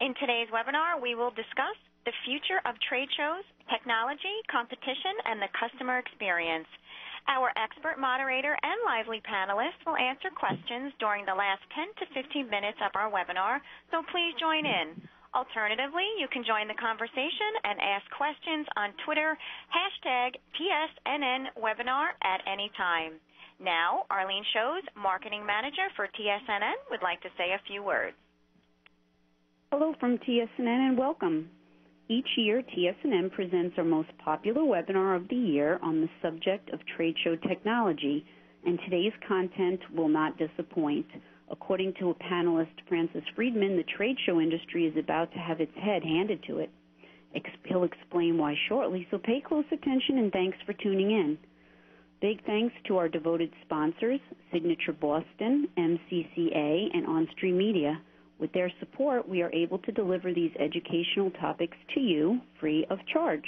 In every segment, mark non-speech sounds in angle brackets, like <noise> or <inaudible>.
In today's webinar, we will discuss the future of trade shows, technology, competition, and the customer experience. Our expert moderator and lively panelists will answer questions during the last 10 to 15 minutes of our webinar, so please join in. Alternatively, you can join the conversation and ask questions on Twitter, hashtag TSNNwebinar at any time. Now, Arlene Shows, Marketing Manager for TSNN, would like to say a few words. Hello from TSNN and welcome. Each year, TSNN presents our most popular webinar of the year on the subject of trade show technology, and today's content will not disappoint. According to a panelist, Francis Friedman, the trade show industry is about to have its head handed to it. He'll explain why shortly, so pay close attention and thanks for tuning in. Big thanks to our devoted sponsors, Signature Boston, MCCA, and OnStream Media. With their support, we are able to deliver these educational topics to you free of charge.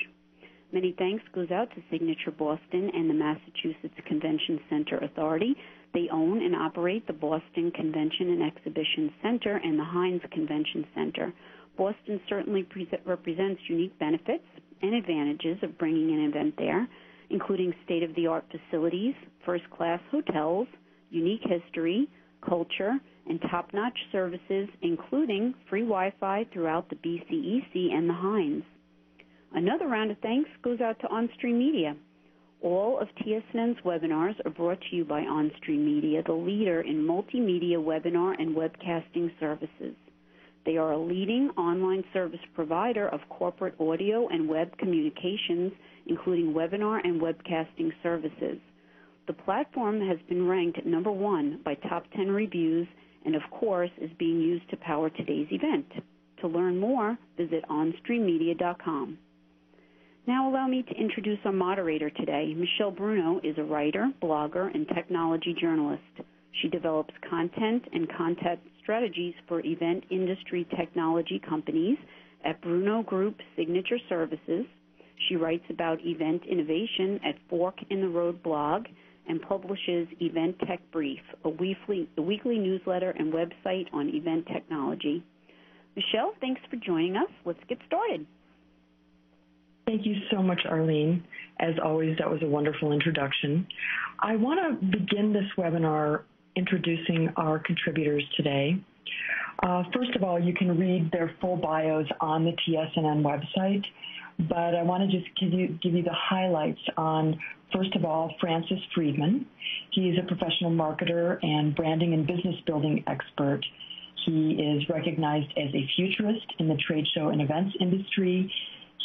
Many thanks goes out to Signature Boston and the Massachusetts Convention Center Authority. They own and operate the Boston Convention and Exhibition Center and the Hynes Convention Center. Boston certainly pre- represents unique benefits and advantages of bringing an event there, including state of the art facilities, first class hotels, unique history, culture, and top notch services, including free Wi Fi throughout the BCEC and the Hynes. Another round of thanks goes out to OnStream Media. All of TSN's webinars are brought to you by OnStream Media, the leader in multimedia webinar and webcasting services. They are a leading online service provider of corporate audio and web communications, including webinar and webcasting services. The platform has been ranked number one by top 10 reviews and, of course, is being used to power today's event. To learn more, visit onstreammedia.com. Now, allow me to introduce our moderator today. Michelle Bruno is a writer, blogger, and technology journalist. She develops content and content strategies for event industry technology companies at Bruno Group Signature Services. She writes about event innovation at Fork in the Road blog and publishes Event Tech Brief, a weekly, a weekly newsletter and website on event technology. Michelle, thanks for joining us. Let's get started. Thank you so much, Arlene. As always, that was a wonderful introduction. I want to begin this webinar introducing our contributors today. Uh, first of all, you can read their full bios on the TSNN website, but I want to just give you give you the highlights on First of all, Francis Friedman. He is a professional marketer and branding and business building expert. He is recognized as a futurist in the trade show and events industry.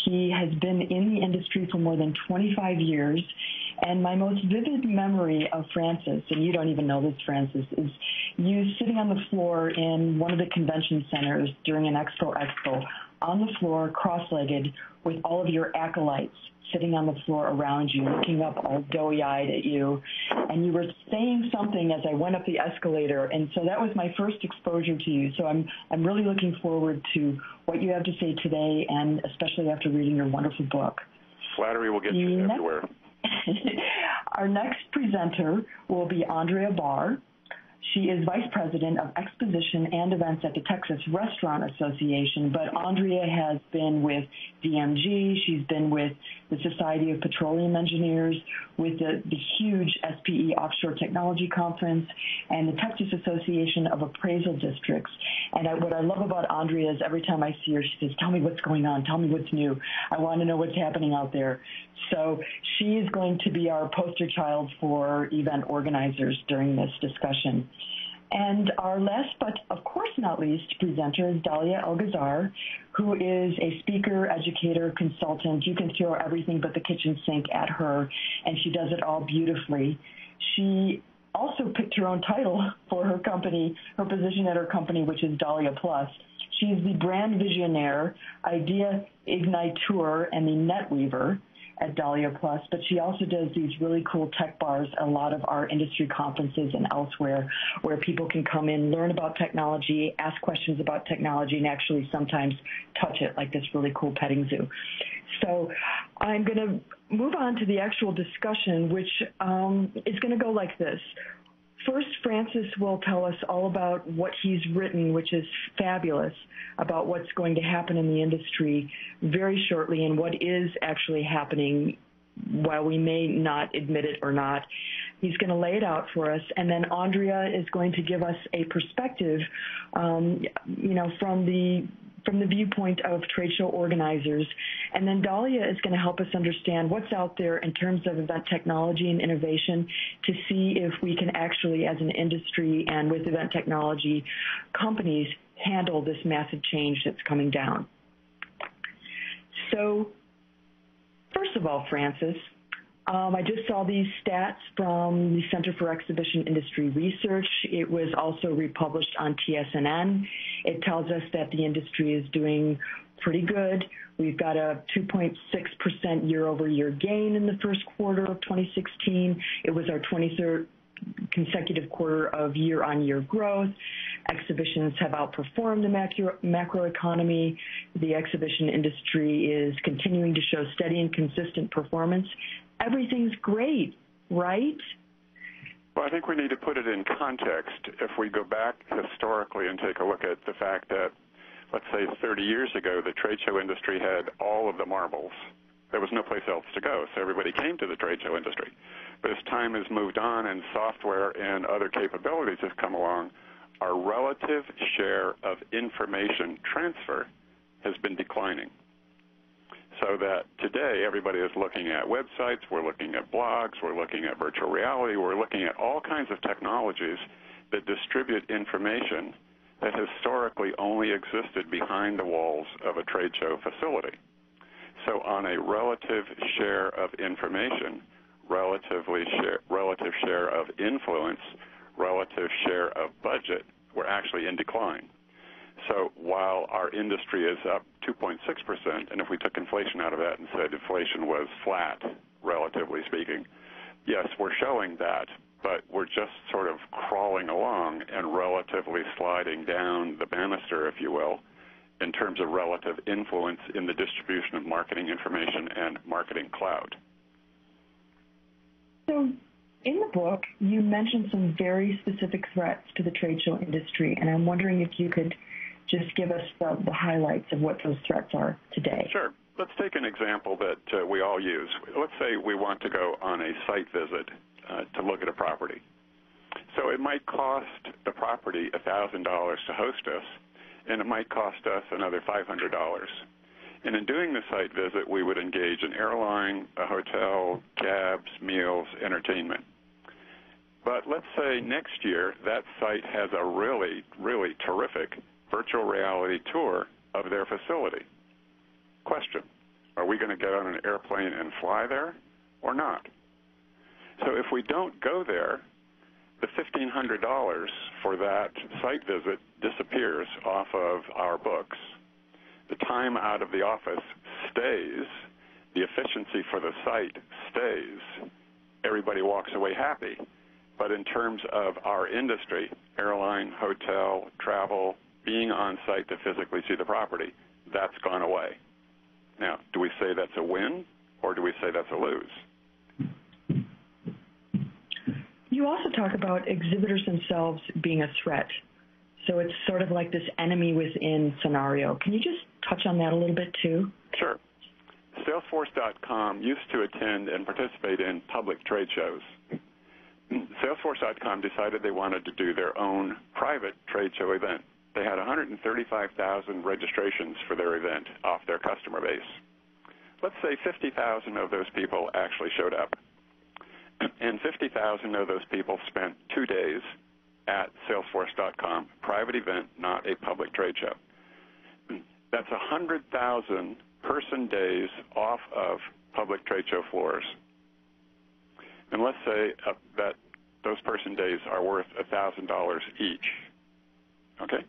He has been in the industry for more than 25 years. And my most vivid memory of Francis, and you don't even know this, Francis, is you sitting on the floor in one of the convention centers during an Expo Expo, on the floor, cross-legged, with all of your acolytes sitting on the floor around you, looking up all doughy-eyed at you, and you were saying something as I went up the escalator, and so that was my first exposure to you. So I'm I'm really looking forward to what you have to say today, and especially after reading your wonderful book. Flattery will get you everywhere. <laughs> Our next presenter will be Andrea Bahr. She is Vice President of Exposition and Events at the Texas Restaurant Association, but Andrea has been with DMG, she's been with the Society of Petroleum Engineers, with the, the huge SPE Offshore Technology Conference, and the Texas Association of Appraisal Districts. And I, what I love about Andrea is every time I see her, she says, Tell me what's going on, tell me what's new. I want to know what's happening out there. So she is going to be our poster child for event organizers during this discussion. And our last, but of course not least, presenter is Dahlia El Gazzar, who is a speaker, educator, consultant. You can throw everything but the kitchen sink at her, and she does it all beautifully. She also picked her own title for her company, her position at her company, which is Dahlia Plus. She's the brand visionaire, idea igniter, and the net weaver at Dahlia Plus, but she also does these really cool tech bars a lot of our industry conferences and elsewhere where people can come in, learn about technology, ask questions about technology, and actually sometimes touch it like this really cool petting zoo. So I'm going to move on to the actual discussion, which um, is going to go like this. First, Francis will tell us all about what he's written, which is fabulous, about what's going to happen in the industry very shortly and what is actually happening while we may not admit it or not. He's going to lay it out for us, and then Andrea is going to give us a perspective, um, you know, from the from the viewpoint of trade show organizers. And then Dahlia is going to help us understand what's out there in terms of event technology and innovation to see if we can actually, as an industry and with event technology companies, handle this massive change that's coming down. So, first of all, Francis, um, I just saw these stats from the Center for Exhibition Industry Research. It was also republished on TSNN. It tells us that the industry is doing pretty good. We've got a 2.6% year over year gain in the first quarter of 2016. It was our 23rd consecutive quarter of year on year growth. Exhibitions have outperformed the macro, macroeconomy. The exhibition industry is continuing to show steady and consistent performance everything's great, right? Well, I think we need to put it in context. If we go back historically and take a look at the fact that, let's say, 30 years ago, the trade show industry had all of the marbles. There was no place else to go, so everybody came to the trade show industry. But as time has moved on and software and other capabilities have come along, our relative share of information transfer has been declining so that today everybody is looking at websites, we're looking at blogs, we're looking at virtual reality, we're looking at all kinds of technologies that distribute information that historically only existed behind the walls of a trade show facility. So on a relative share of information, relatively share, relative share of influence, relative share of budget, we're actually in decline. So while our industry is up 2.6%, and if we took inflation out of that and said inflation was flat, relatively speaking, yes, we're showing that, but we're just sort of crawling along and relatively sliding down the banister, if you will, in terms of relative influence in the distribution of marketing information and marketing cloud. So, in the book, you mentioned some very specific threats to the trade show industry, and I'm wondering if you could just give us the, the highlights of what those threats are today. Sure. Let's take an example that uh, we all use. Let's say we want to go on a site visit uh, to look at a property. So it might cost the property $1,000 to host us, and it might cost us another $500. And in doing the site visit, we would engage an airline, a hotel, cabs, meals, entertainment. But let's say next year that site has a really, really terrific virtual reality tour of their facility. Question Are we going to get on an airplane and fly there or not? So if we don't go there, the $1,500 for that site visit disappears off of our books. The time out of the office stays. The efficiency for the site stays. Everybody walks away happy. But in terms of our industry, airline, hotel, travel, being on site to physically see the property, that's gone away. Now, do we say that's a win or do we say that's a lose? You also talk about exhibitors themselves being a threat. So it's sort of like this enemy within scenario. Can you just touch on that a little bit too? Sure. Salesforce.com used to attend and participate in public trade shows. Salesforce.com decided they wanted to do their own private trade show event they had 135,000 registrations for their event off their customer base. Let's say 50,000 of those people actually showed up. <clears throat> And 50,000 of those people spent two days at Salesforce.com, private event, not a public trade show. <clears throat> That's 100,000 person days off of public trade show floors. And let's say uh, that those person days are worth $1,000 each. Okay?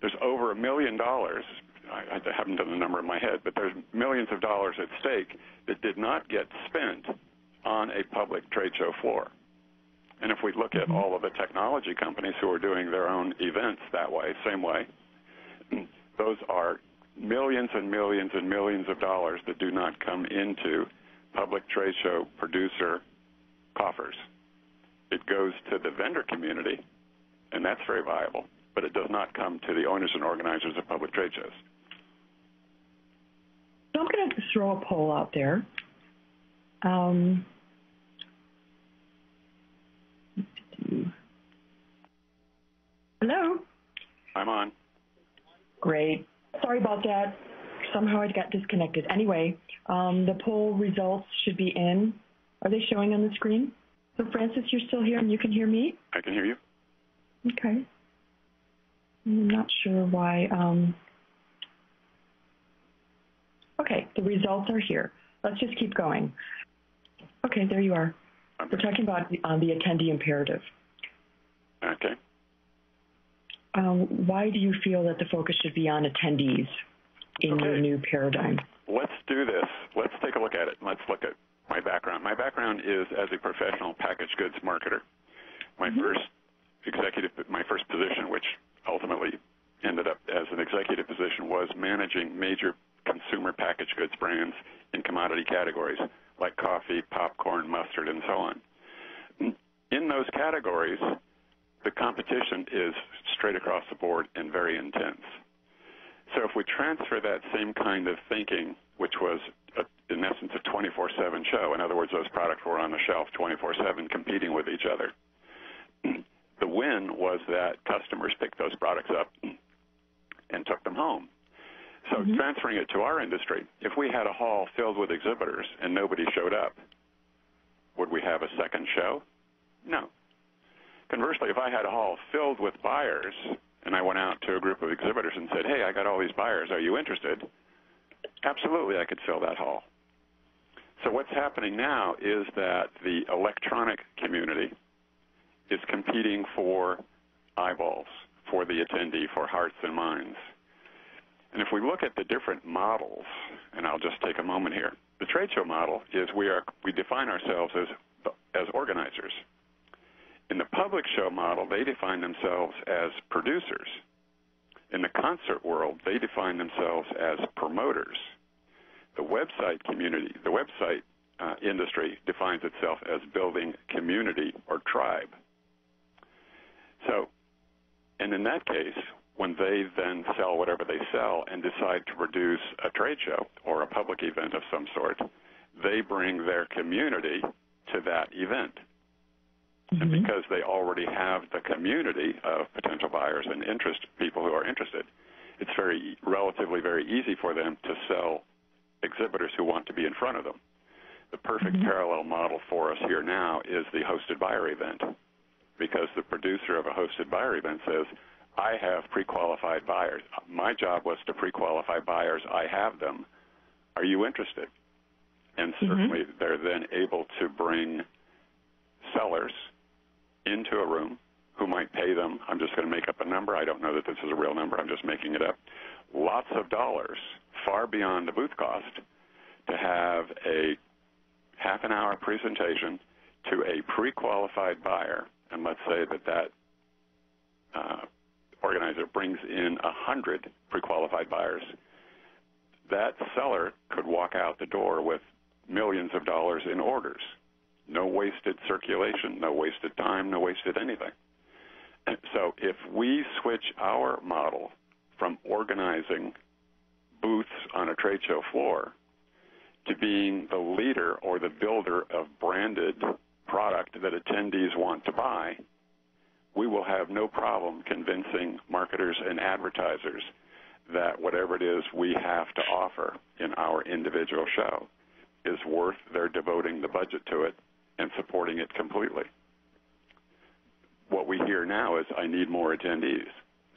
There's over a million dollars. I, I haven't done the number in my head, but there's millions of dollars at stake that did not get spent on a public trade show floor. And if we look at all of the technology companies who are doing their own events that way, same way, <clears throat> those are millions and millions and millions of dollars that do not come into public trade show producer coffers. it goes to the vendor community, and that's very viable, but it does not come to the owners and organizers of public trade shows. So I'm going to throw a poll out there. Um, hello? I'm on. Great. Sorry about that. Somehow I got disconnected. Anyway, um, the poll results should be in. Are they showing on the screen? So, Francis, you're still here and you can hear me? I can hear you. Okay. I'm not sure why. Um, okay, the results are here. Let's just keep going. Okay, there you are. We're talking about uh, the attendee imperative. Okay. Um, why do you feel that the focus should be on attendees in okay. your new paradigm? Let's do this. Let's take a look at it. Let's look at my background. My background is as a professional packaged goods marketer. My mm-hmm. first executive, my first position, which ultimately ended up as an executive position, was managing major consumer packaged goods brands in commodity categories like coffee, popcorn, mustard, and so on. In those categories, the competition is straight across the board and very intense. So if we transfer that same kind of thinking, which was a, in essence a 24/7 show, in other words, those products were on the shelf 24/7 competing with each other. The win was that customers picked those products up and took them home. So mm-hmm. transferring it to our industry, if we had a hall filled with exhibitors and nobody showed up, would we have a second show? No. Conversely, if I had a hall filled with buyers and I went out to a group of exhibitors and said, "Hey, I got all these buyers. Are you interested?" Absolutely, I could fill that hall. So what's happening now is that the electronic community is competing for eyeballs, for the attendee, for hearts and minds. And if we look at the different models, and I'll just take a moment here, the trade show model is we are we define ourselves as as organizers. In the public show model, they define themselves as producers. In the concert world, they define themselves as promoters. The website community, the website uh, industry defines itself as building community or tribe. So, and in that case, when they then sell whatever they sell and decide to produce a trade show or a public event of some sort, they bring their community to that event. Mm-hmm. And because they already have the community of potential buyers and interest people who are interested, it's very relatively very easy for them to sell exhibitors who want to be in front of them. The perfect mm-hmm. parallel model for us here now is the hosted buyer event because the producer of a hosted buyer event says, I have pre-qualified buyers. My job was to pre-qualify buyers. I have them. Are you interested? And mm-hmm. certainly mm-hmm. they're then able to bring sellers into a room who might pay them. I'm just going to make up a number. I don't know that this is a real number. I'm just making it up. Lots of dollars, far beyond the booth cost, to have a half an hour presentation to a pre-qualified buyer. And let's say that that uh, organizer brings in a hundred pre-qualified buyers. That seller could walk out the door with millions of dollars in orders no wasted circulation, no wasted time, no wasted anything. So if we switch our model from organizing booths on a trade show floor to being the leader or the builder of branded product that attendees want to buy, we will have no problem convincing marketers and advertisers that whatever it is we have to offer in our individual show is worth their devoting the budget to it and supporting it completely. What we hear now is, I need more attendees.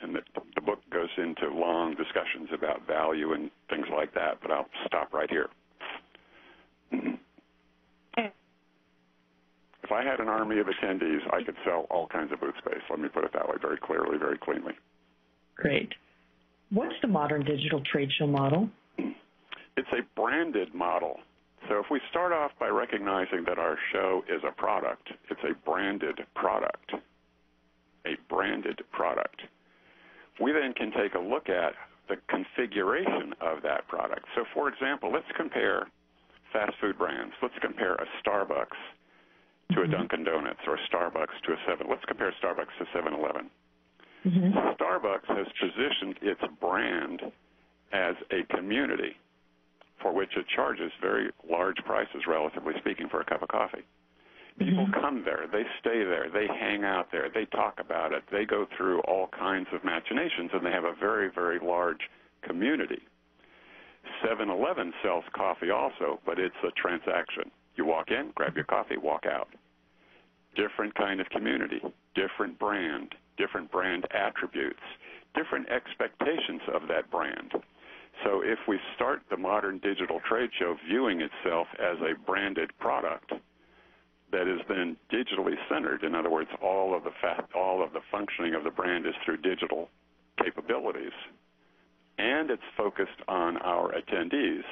And the, the book goes into long discussions about value and things like that, but I'll stop right here. <clears throat> if I had an army of attendees, I could sell all kinds of booth space. Let me put it that way very clearly, very cleanly. Great. What's the modern digital trade show model? It's a branded model. So if we start off by recognizing that our show is a product, it's a branded product, a branded product, we then can take a look at the configuration of that product. So for example, let's compare fast food brands. Let's compare a Starbucks to a Dunkin' Donuts or Starbucks to a 7. Let's compare Starbucks to 7-Eleven. Mm-hmm. Starbucks has positioned its brand as a community for which it charges very large prices, relatively speaking, for a cup of coffee. People Mhm. come there, they stay there, they hang out there, they talk about it, they go through all kinds of machinations, and they have a very, very large community. 7-Eleven sells coffee also, but it's a transaction. You walk in, grab your coffee, walk out. Different kind of community, different brand, different brand attributes, different expectations of that brand. So if we start the modern digital trade show viewing itself as a branded product that is then digitally centered, in other words, all of the fa- all of the functioning of the brand is through digital capabilities, and it's focused on our attendees,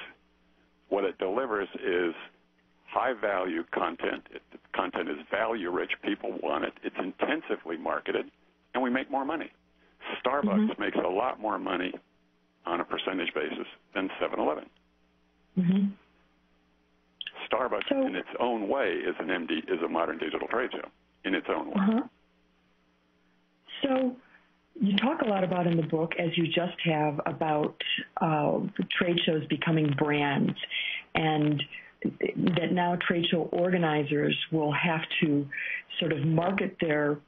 what it delivers is high value content. It, the content is value rich. People want it. It's intensively marketed, and we make more money. Starbucks Mhm. makes a lot more money on a percentage basis than 7-Eleven. Mm-hmm. Starbucks, So- in its own way, is an MD is a modern digital trade show in its own way. Uh-huh. So you talk a lot about in the book, as you just have, about uh, trade shows becoming brands, and that now trade show organizers will have to sort of market their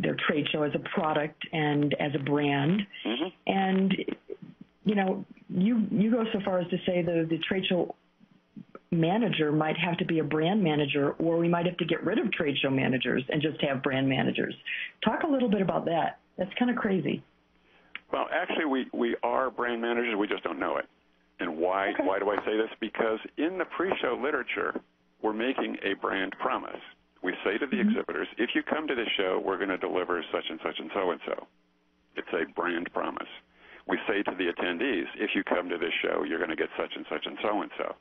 their trade show as a product and as a brand. Mhm. And you know, you you go so far as to say the the trade show manager might have to be a brand manager, or we might have to get rid of trade show managers and just have brand managers. Talk a little bit about that. That's kind of crazy. Well, actually, we, we are brand managers. We just don't know it. And why? Okay. Why do I say this? Because in the pre-show literature, we're making a brand promise. We say to the Mhm. exhibitors, if you come to the show, we're going to deliver such and such and so and so. It's a brand promise. We say to the attendees, if you come to this show, you're going to get such and such and so and so.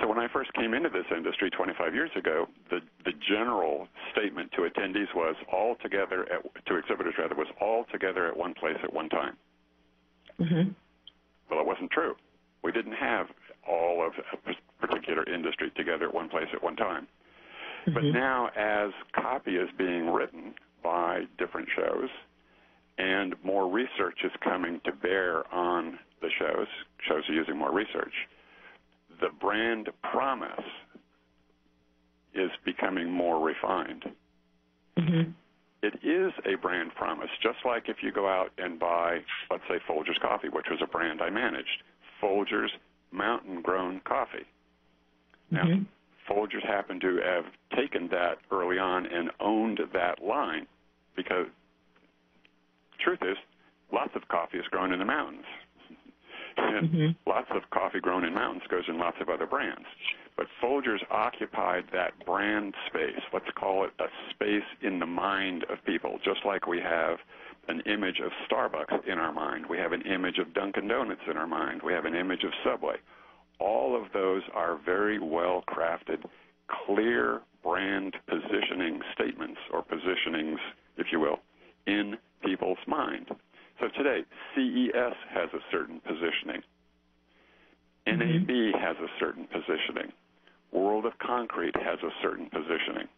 So when I first came into this industry 25 years ago, the, the general statement to attendees was all together, at, to exhibitors rather, was all together at one place at one time. Mm-hmm. Well, it wasn't true. We didn't have all of a particular industry together at one place at one time. But Mhm. now, as copy is being written by different shows, and more research is coming to bear on the shows, shows are using more research, the brand promise is becoming more refined. Mm-hmm. It is a brand promise, just like if you go out and buy, let's say, Folgers Coffee, which was a brand I managed. Folgers Mountain Grown Coffee. Now, Mhm. Folgers happened to have taken that early on and owned that line because truth is, lots of coffee is grown in the mountains. and <laughs> Mhm. lots of coffee grown in mountains goes in lots of other brands. But Folgers occupied that brand space. Let's call it a space in the mind of people, just like we have an image of Starbucks in our mind. We have an image of Dunkin' Donuts in our mind. We have an image of Subway. All of those are very well crafted, clear brand positioning statements or positionings, if you will, in people's mind. So today, CES has a certain positioning. NAB mm-hmm. has a certain positioning. World of Concrete has a certain positioning.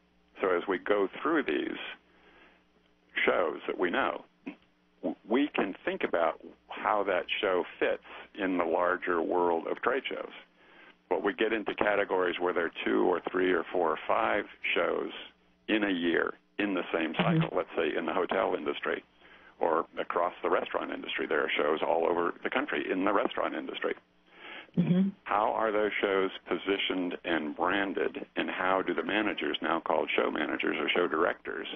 So as we go through these shows that we know, we can think about how that show fits in the larger world of trade shows. But we get into categories where there are two or three or four or five shows in a year in the same mm-hmm. cycle, let's say in the hotel industry or across the restaurant industry. There are shows all over the country in the restaurant industry. Mm-hmm. How are those shows positioned and branded, and how do the managers, now called show managers or show directors,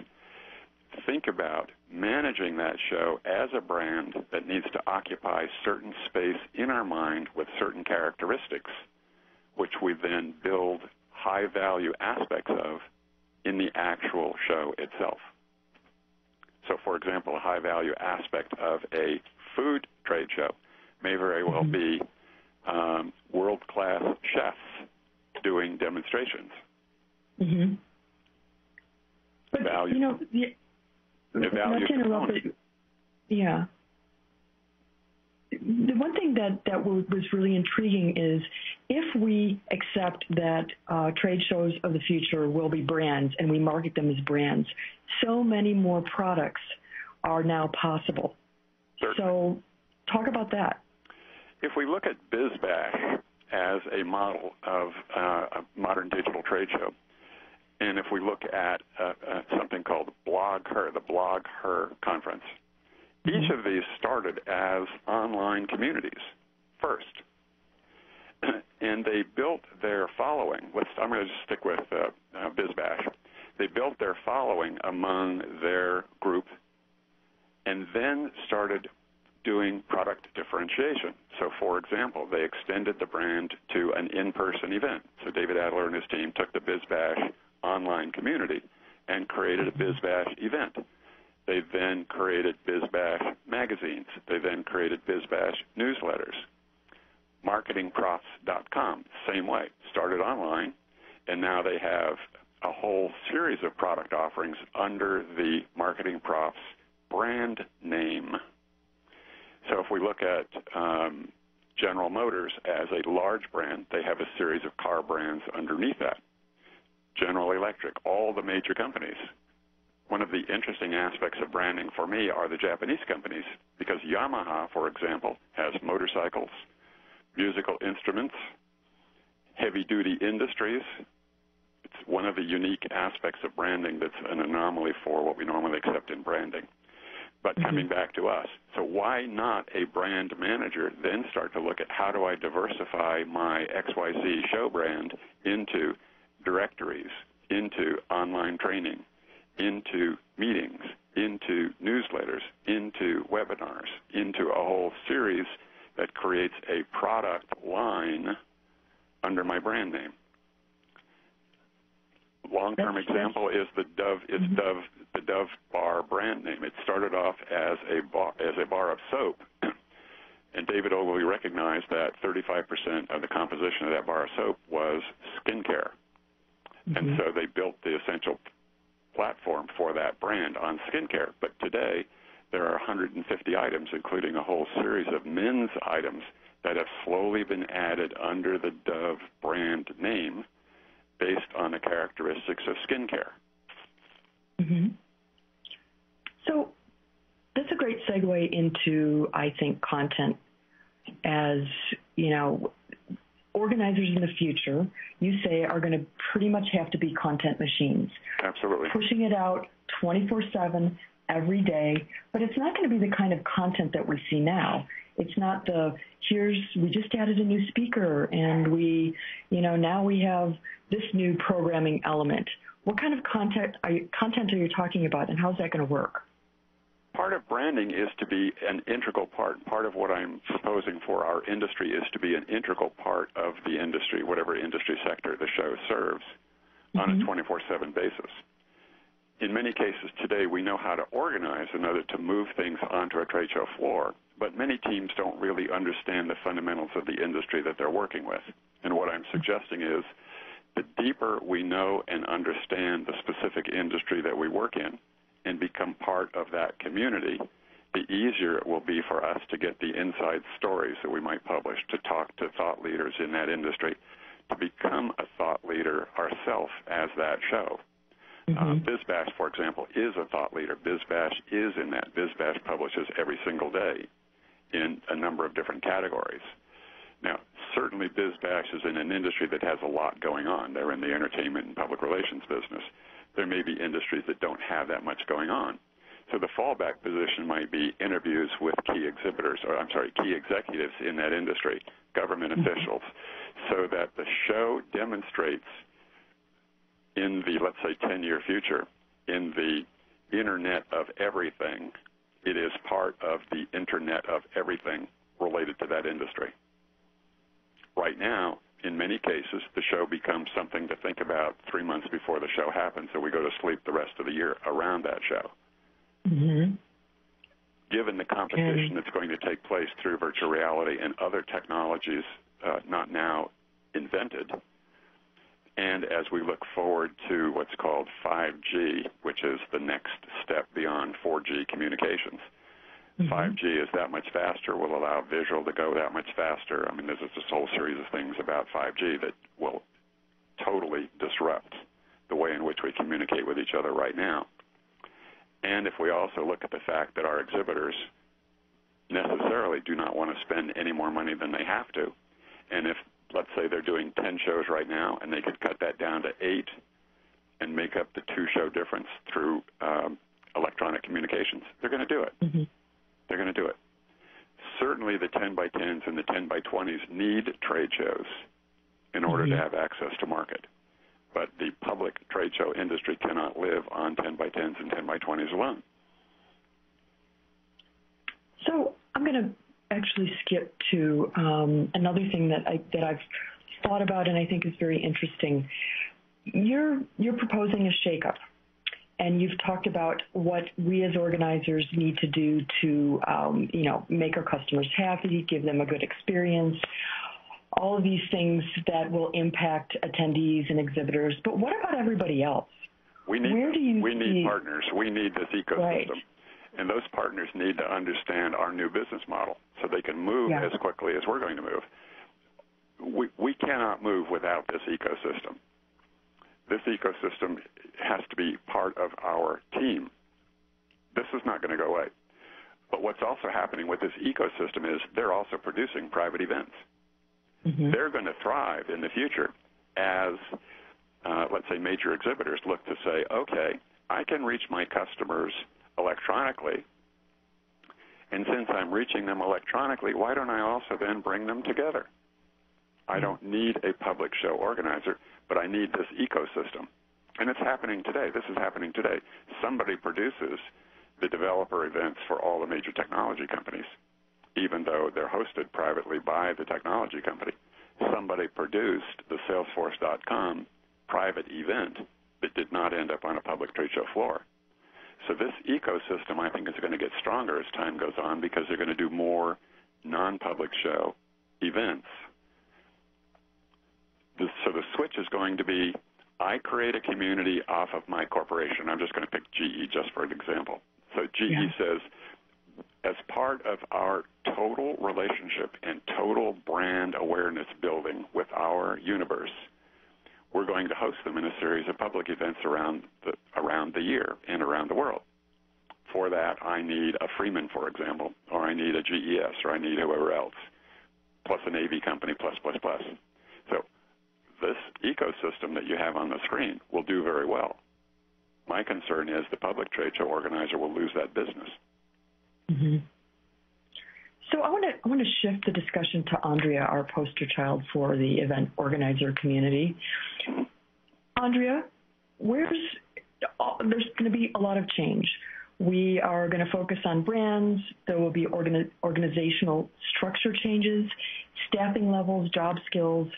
think about managing that show as a brand that needs to occupy certain space in our mind with certain characteristics, which we then build high value aspects of in the actual show itself. So, for example, a high value aspect of a food trade show may very well Mhm. be um, world class chefs doing demonstrations. Mm-hmm. But Value. you know, the, The not value to interrupt, component. but- yeah. the one thing that, that was really intriguing is if we accept that uh, trade shows of the future will be brands and we market them as brands, so many more products are now possible. Certainly. So, talk about that. If we look at BizBash as a model of uh, a modern digital trade show, and if we look at uh, uh, something called BlogHer, the BlogHer conference, each of these started as online communities first. <clears throat> and they built their following. Let's, I'm going to just stick with uh, uh, BizBash. They built their following among their group and then started doing product differentiation. So, for example, they extended the brand to an in person event. So, David Adler and his team took the BizBash online community and created a BizBash event. They then created BizBash magazines. They then created BizBash newsletters. MarketingProfs.com, same way, started online, and now they have a whole series of product offerings under the Marketing Profs brand name. So if we look at um, General Motors as a large brand, they have a series of car brands underneath that. General Electric, all the major companies. One of the interesting aspects of branding for me are the Japanese companies because Yamaha, for example, has motorcycles, musical instruments, heavy duty industries. It's one of the unique aspects of branding that's an anomaly for what we normally accept in branding. But mm-hmm. coming back to us, so why not a brand manager then start to look at how do I diversify my XYZ show brand into directories, into online training, into meetings, into newsletters, into webinars, into a whole series that creates a product line under my brand name. Long-term example is the Dove is mm-hmm. Dove the Dove bar brand name. It started off as a bar, as a bar of soap, <clears throat> and David Ogilvy recognized that 35% of the composition of that bar of soap was skincare. Mm-hmm. And so they built the essential platform for that brand on skincare. But today, there are 150 items, including a whole series of men's items that have slowly been added under the Dove brand name based on the characteristics of skincare. Mm-hmm. So that's a great segue into, I think, content as, you know, organizers in the future, you say, are going to pretty much have to be content machines. Absolutely. Pushing it out 24 7 every day, but it's not going to be the kind of content that we see now. It's not the here's we just added a new speaker and we, you know, now we have this new programming element. What kind of content are you, content are you talking about, and how's that going to work? part of branding is to be an integral part. Part of what I'm proposing for our industry is to be an integral part of the industry, whatever industry sector the show serves, mm-hmm. on a mm-hmm. 24 7 basis. In many cases today, we know how to organize in order to move things onto a trade show floor, but many teams don't really understand the fundamentals of the industry that they're working with. And what I'm suggesting is the deeper we know and understand the specific industry that we work in, and become part of that community, the easier it will be for us to get the inside stories that we might publish, to talk to thought leaders in that industry, to become a thought leader ourselves as that show. Mm-hmm. Uh, BizBash, for example, is a thought leader. BizBash is in that. BizBash publishes every single day in a number of different categories. Now, certainly BizBash is in an industry that has a lot going on. They're in the entertainment and public relations business there may be industries that don't have that much going on. So the fallback position might be interviews with key exhibitors, or I'm sorry, key executives in that industry, government mm-hmm. officials, so that the show demonstrates in the, let's say, 10 year future, in the Internet of Everything, it is part of the Internet of Everything related to that industry. Right now, in many cases, the show becomes something to think about three months before the show happens, so we go to sleep the rest of the year around that show. Mm-hmm. Given the competition that's going to take place through virtual reality and other technologies uh, not now invented, and as we look forward to what's called 5G, which is the next step beyond 4G communications, Mm-hmm. 5G is that much faster, will allow visual to go that much faster. I mean, there's just this whole series of things about 5G that will totally disrupt the way in which we communicate with each other right now. And if we also look at the fact that our exhibitors necessarily do not want to spend any more money than they have to, and if, let's say, they're doing 10 shows right now and they could cut that down to eight and make up the two show difference through um, electronic communications, they're going to do it. Mm-hmm. They're going to do it. Certainly, the 10 by 10s and the 10 by 20s need trade shows in order mm-hmm. to have access to market. But the public trade show industry cannot live on 10 by 10s and 10 by 20s alone. So I'm going to actually skip to um, another thing that I that I've thought about and I think is very interesting. You're you're proposing a shakeup, and you've talked about what we as organizers need to do to um, you know make our customers happy, give them a good experience. All of these things that will impact attendees and exhibitors. But what about everybody else? We need Where do you we see, partners. We need this ecosystem. Right. And those partners need to understand our new business model so they can move yeah. as quickly as we're going to move. We, we cannot move without this ecosystem. This ecosystem has to be part of our team. This is not going to go away. But what's also happening with this ecosystem is they're also producing private events. Mm-hmm. They're going to thrive in the future as, uh, let's say, major exhibitors look to say, okay, I can reach my customers – electronically. And since I'm reaching them electronically, why don't I also then bring them together? I don't need a public show organizer, but I need this ecosystem. And it's happening today. This is happening today. Somebody produces the developer events for all the major technology companies, even though they're hosted privately by the technology company. Somebody produced the Salesforce.com private event that did not end up on a public trade show floor. So this ecosystem, I think, is going to get stronger as time goes on because they're going to do more non-public show events. So the switch is going to be, I create a community off of my corporation. I'm just going to pick GE just for an example. So GE yeah. says, as part of our total relationship and total brand awareness building with our universe – we're going to host them in a series of public events around the, around the year and around the world. For that, I need a Freeman, for example, or I need a GES, or I need whoever else, plus an AV company, plus, plus, plus. This ecosystem that you have on the screen will do very well. My concern is the public trade show organizer will lose that business. Mm-hmm. So I want to I want to shift the discussion to Andrea, our poster child for the event organizer community. Andrea, where's there's going to be a lot of change. We are going to focus on brands. There will be organi- organizational structure changes, staffing levels, job skills,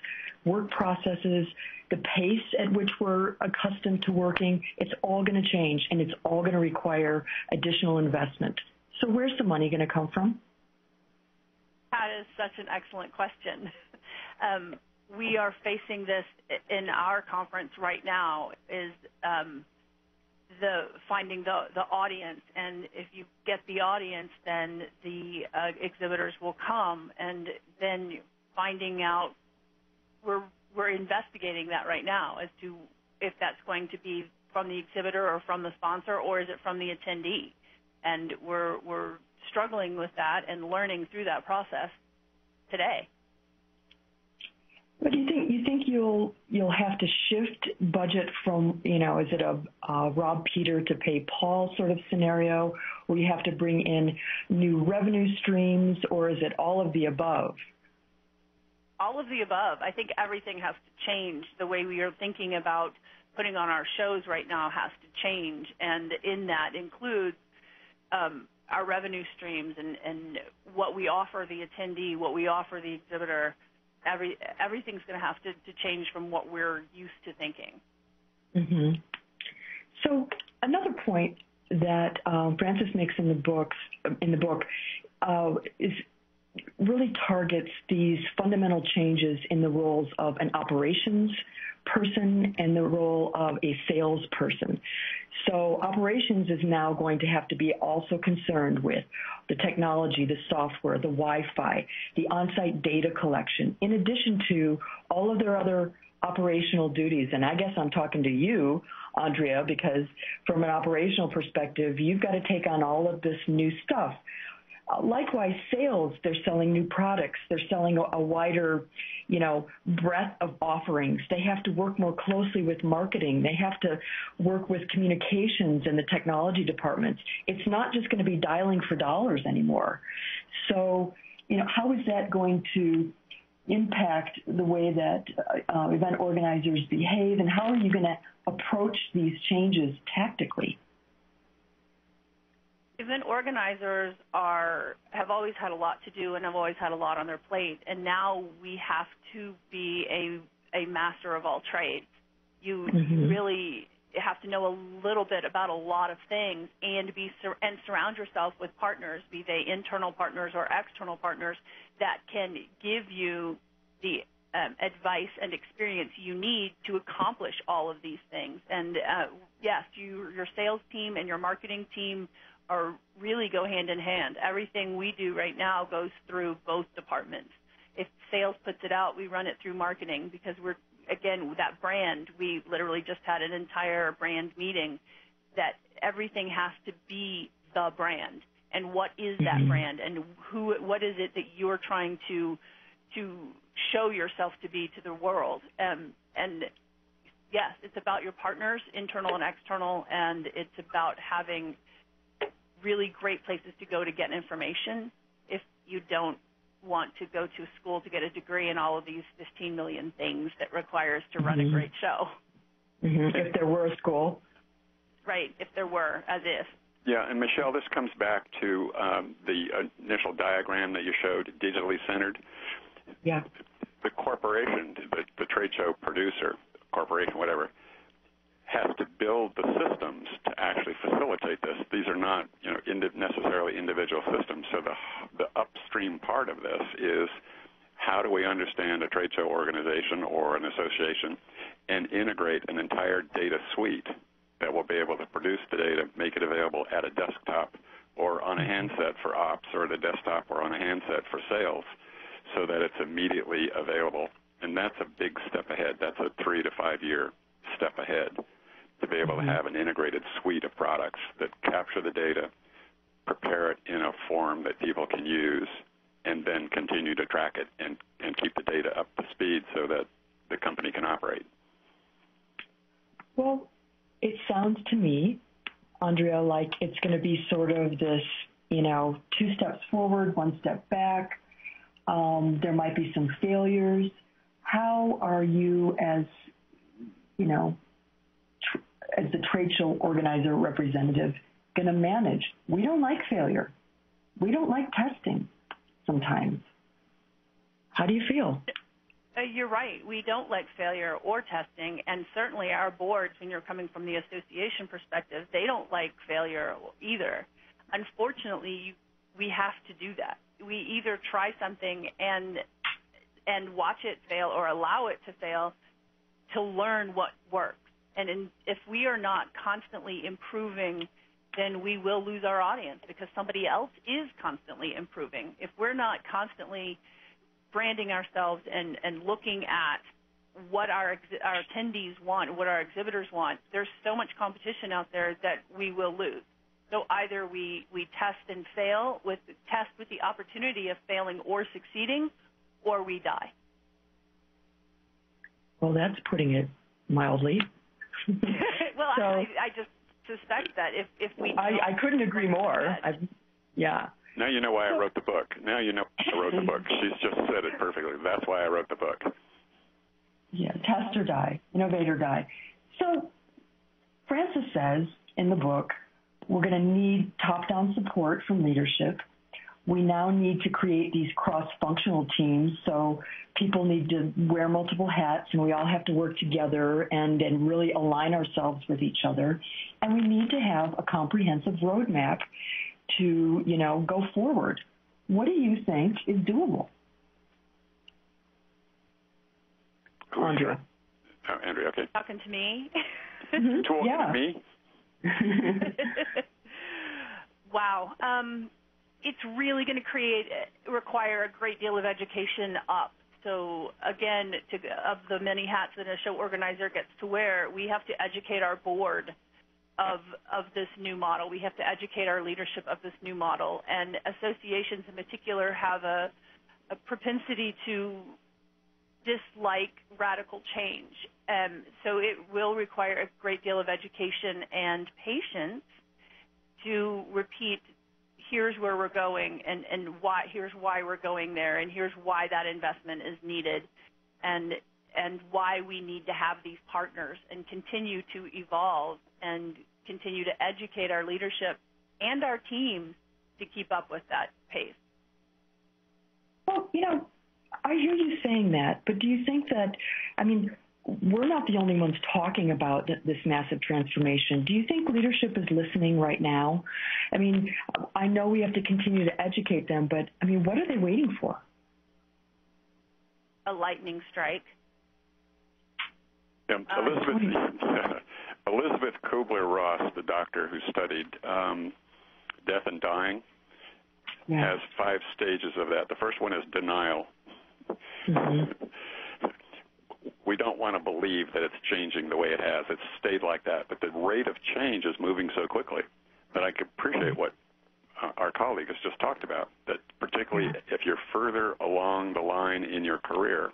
work processes, the pace at which we're accustomed to working. It's all going to change, and it's all going to require additional investment. So where's the money going to come from? That is such an excellent question. <laughs> Um, we are facing this in our conference right now is um, the finding the the audience, and if you get the audience, then the uh, exhibitors will come, and then finding out we're we're investigating that right now as to if that's going to be from the exhibitor or from the sponsor or is it from the attendee, and we're we're struggling with that and learning through that process today. But do you think you think you'll you'll have to shift budget from you know is it a Rob Peter to pay Paul sort of scenario, where you have to bring in new revenue streams, or is it all of the above? All of the above. I think everything has to change. The way we are thinking about putting on our shows right now has to change, and in that includes um, our revenue streams and, and what we offer the attendee, what we offer the exhibitor, every everything's going to have to, change from what we're used to thinking. Mm-hmm. So another point that um, Francis makes in the books in the book uh, is really targets these fundamental changes in the roles of an operations person and the role of a salesperson. So operations is now going to have to be also concerned with the technology, the software, the Wi-Fi, the on-site data collection, in addition to all of their other operational duties. And I guess I'm talking to you, Andrea, because from an operational perspective, you've got to take on all of this new stuff. Likewise, sales, they're selling new products. They're selling a, a wider, you know, breadth of offerings. They have to work more closely with marketing. They have to work with communications and the technology departments. It's not just going to be dialing for dollars anymore. So, you know, how is that going to impact the way that uh, event organizers behave, and how are you going to approach these changes tactically? Event organizers are have always had a lot to do and have always had a lot on their plate and now we have to be a a master of all trades you mm-hmm. really have to know a little bit about a lot of things and be and surround yourself with partners be they internal partners or external partners that can give you the um, advice and experience you need to accomplish all of these things and uh, yes you your sales team and your marketing team are really go hand in hand. Everything we do right now goes through both departments. If sales puts it out, we run it through marketing because we're again that brand. We literally just had an entire brand meeting that everything has to be the brand and what is that mm-hmm. brand and who what is it that you're trying to to show yourself to be to the world um, and yes it's about your partners internal and external and it's about having really great places to go to get information if you don't want to go to school to get a degree in all of these 15 million things that requires to run mm-hmm. a great show. Mm-hmm. If there were a school. Right, if there were, as if. Yeah, and Michelle, this comes back to um, the initial diagram that you showed, digitally centered. Yeah. The corporation, the, the trade show producer, corporation, whatever, has to build the systems to actually facilitate this. These are not, you know, indi- necessarily individual systems. So the the upstream part of this is how do we understand a trade show organization or an association and integrate an entire data suite that will be able to produce the data, make it available at a desktop or on a mm-hmm. handset for ops or at a desktop or on a handset for sales so that it's immediately available. And that's a big step ahead. That's a three to five year step ahead to be able to mm-hmm. have an integrated suite of products that capture the data, prepare it in a form that people can use, and then continue to track it and, and keep the data up to speed so that the company can operate. Well, it sounds to me, Andrea, like it's going to be sort of this, you know, two steps forward, one step back. Um, there might be some failures. How are you, as you know, as the trade show organizer representative, going to manage? We don't like failure. We don't like testing sometimes. How do you feel? Uh, you're right. We don't like failure or testing, and certainly our boards, when you're coming from the association perspective, they don't like failure either. Unfortunately, we have to do that. We either try something and and watch it fail or allow it to fail to learn what works. And in, if we are not constantly improving, then we will lose our audience because somebody else is constantly improving. If we're not constantly branding ourselves and, and looking at what our our attendees want, what our exhibitors want, there's so much competition out there that we will lose. So either we, we test and fail with test with the opportunity of failing or succeeding, or we die. Well, that's putting it mildly. <laughs> well, so, I, I just suspect that if if we I, I couldn't agree more. I, yeah. Now you know why I wrote the book. Now you know why I wrote the book. She's just said it perfectly. That's why I wrote the book. Yeah, test or die, innovate or die. So Francis says in the book, we're going to need top-down support from leadership we now need to create these cross-functional teams. So people need to wear multiple hats, and we all have to work together and, and really align ourselves with each other. And we need to have a comprehensive roadmap to, you know, go forward. What do you think is doable? Andrea. Oh, Andrea, okay. Talking to me? mm-hmm. Talking yeah. to me? <laughs> <laughs> wow. Um, it's really going to create require a great deal of education up. So again, to, of the many hats that a show organizer gets to wear, we have to educate our board of of this new model. We have to educate our leadership of this new model, and associations in particular have a, a propensity to dislike radical change. Um, so it will require a great deal of education and patience to repeat here's where we're going and, and why here's why we're going there and here's why that investment is needed and and why we need to have these partners and continue to evolve and continue to educate our leadership and our teams to keep up with that pace. Well, you know, I hear you saying that, but do you think that, I mean, we're not the only ones talking about this massive transformation. Do you think leadership is listening right now? I mean, I know we have to continue to educate them, but I mean, what are they waiting for? A lightning strike. Yeah, Elizabeth, <laughs> Elizabeth Kubler Ross, the doctor who studied um, death and dying, yeah. has five stages of that. The first one is denial. Mm-hmm we don't want to believe that it's changing the way it has. It's stayed like that, but the rate of change is moving so quickly that I can appreciate what our colleague has just talked about. That particularly if you're further along the line in your career,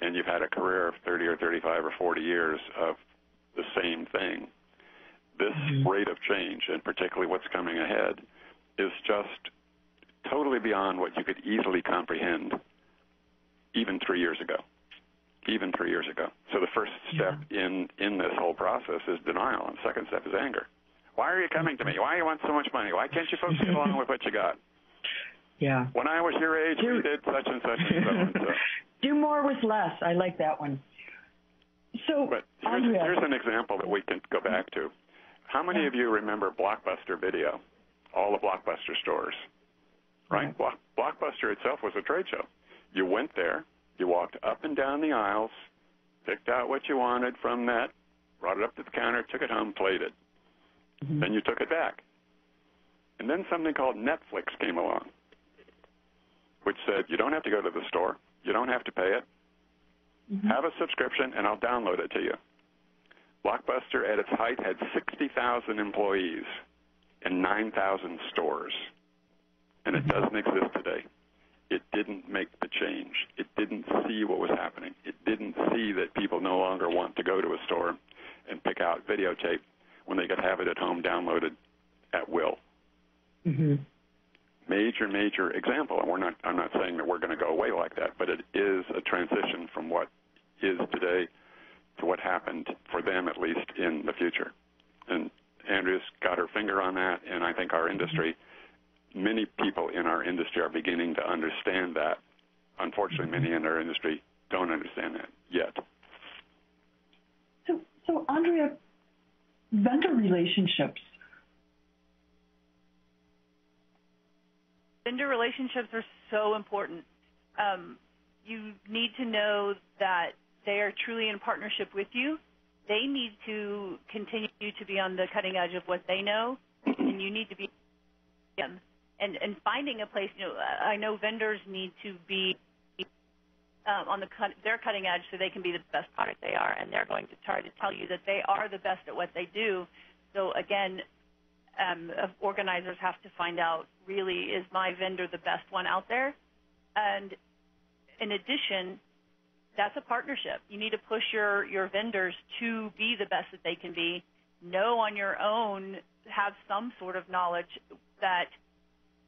and you've had a career of 30 or 35 or 40 years of the same thing, this mm-hmm. rate of change, and particularly what's coming ahead, is just totally beyond what you could easily comprehend even three years ago even three years ago. So the first step yeah. in in this whole process is denial, and the second step is anger. Why are you coming to me? Why do you want so much money? Why can't you folks get along with what you got? <laughs> Yeah. When I was your age, do, we did such and such and so and so. <laughs> Do more with less. I like that one. So, but here's, here's an example that we can go back to. How many yeah. of you remember Blockbuster Video? All the Blockbuster stores, right? Yeah. Blockbuster itself was a trade show. You went there, you walked up and down the aisles, picked out what you wanted from that, brought it up to the counter, took it home, played it. Mm-hmm. Then you took it back. And then something called Netflix came along, which said you don't have to go to the store, you don't have to pay it. Mm-hmm. Have a subscription, and I'll download it to you. Blockbuster at its height had 60,000 employees and 9,000 stores, and it mm-hmm. doesn't exist today it didn't make the change. It didn't see what was happening. It didn't see that people no longer want to go to a store and pick out videotape when they could have it at home downloaded at will. Mm-hmm. Major, major example, and we're not. I'm not saying that we're going to go away like that, but it is a transition from what is today to what happened for them, at least in the future. And Andrea's got her finger on that, and I think our industry. Mm-hmm many people in our industry are beginning to understand that. Unfortunately, many in our industry don't understand that yet. So, so Andrea, vendor relationships. Vendor relationships are so important. Um, you need to know that they are truly in partnership with you. They need to continue to be on the cutting edge of what they know, and you need to be and and finding a place. You know, I know vendors need to be um, on the cut, their cutting edge so they can be the best product they are, and they're going to try to tell you that they are the best at what they do. So again, um, organizers have to find out really is my vendor the best one out there, and in addition, that's a partnership. You need to push your your vendors to be the best that they can be. Know on your own, have some sort of knowledge that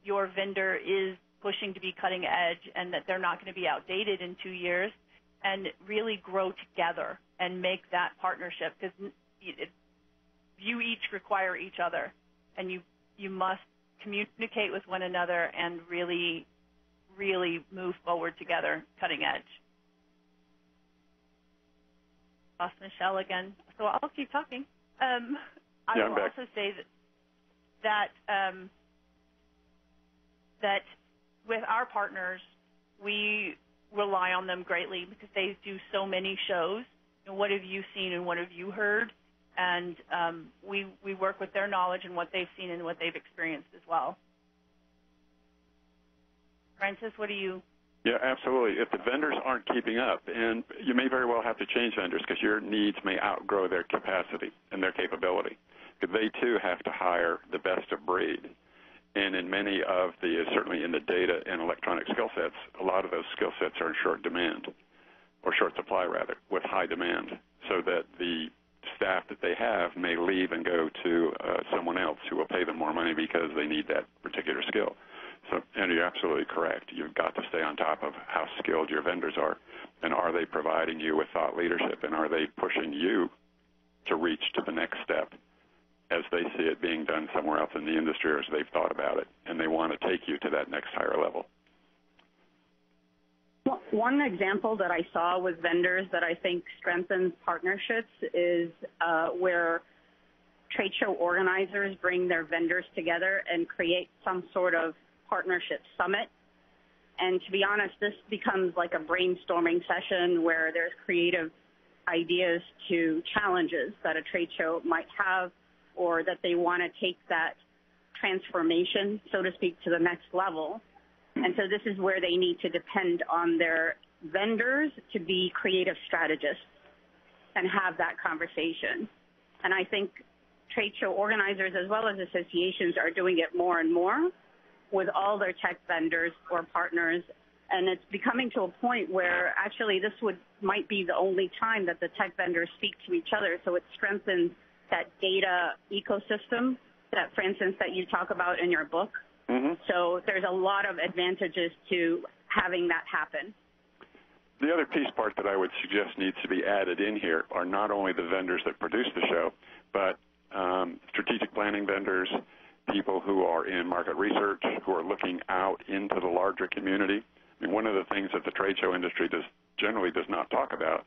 your vendor is pushing to be cutting edge and that they're not going to be outdated in two years and really grow together and make that partnership because you each require each other and you you must communicate with one another and really really move forward together cutting edge. Lost michelle again. So i'll keep talking. Um, i yeah, will also say that that um, that with our partners, we rely on them greatly because they do so many shows. And what have you seen and what have you heard? and um, we we work with their knowledge and what they've seen and what they've experienced as well. Francis, what do you? Yeah, absolutely. If the vendors aren't keeping up, and you may very well have to change vendors because your needs may outgrow their capacity and their capability. They too have to hire the best of breed. And in many of the, certainly in the data and electronic skill sets, a lot of those skill sets are in short demand, or short supply rather, with high demand, so that the staff that they have may leave and go to uh, someone else who will pay them more money because they need that particular skill. So, and you're absolutely correct. You've got to stay on top of how skilled your vendors are, and are they providing you with thought leadership, and are they pushing you to reach to the next step as they see it being done somewhere else in the industry or as they've thought about it, and they want to take you to that next higher level. One example that I saw with vendors that I think strengthens partnerships is uh, where trade show organizers bring their vendors together and create some sort of partnership summit. And to be honest, this becomes like a brainstorming session where there's creative ideas to challenges that a trade show might have or that they want to take that transformation, so to speak, to the next level. And so this is where they need to depend on their vendors to be creative strategists and have that conversation. And I think trade show organizers as well as associations are doing it more and more with all their tech vendors or partners. And it's becoming to a point where actually this would might be the only time that the tech vendors speak to each other. So it strengthens that data ecosystem that, for instance, that you talk about in your book. Mm-hmm. So there's a lot of advantages to having that happen. The other piece part that I would suggest needs to be added in here are not only the vendors that produce the show, but um, strategic planning vendors, people who are in market research, who are looking out into the larger community. I mean, one of the things that the trade show industry does generally does not talk about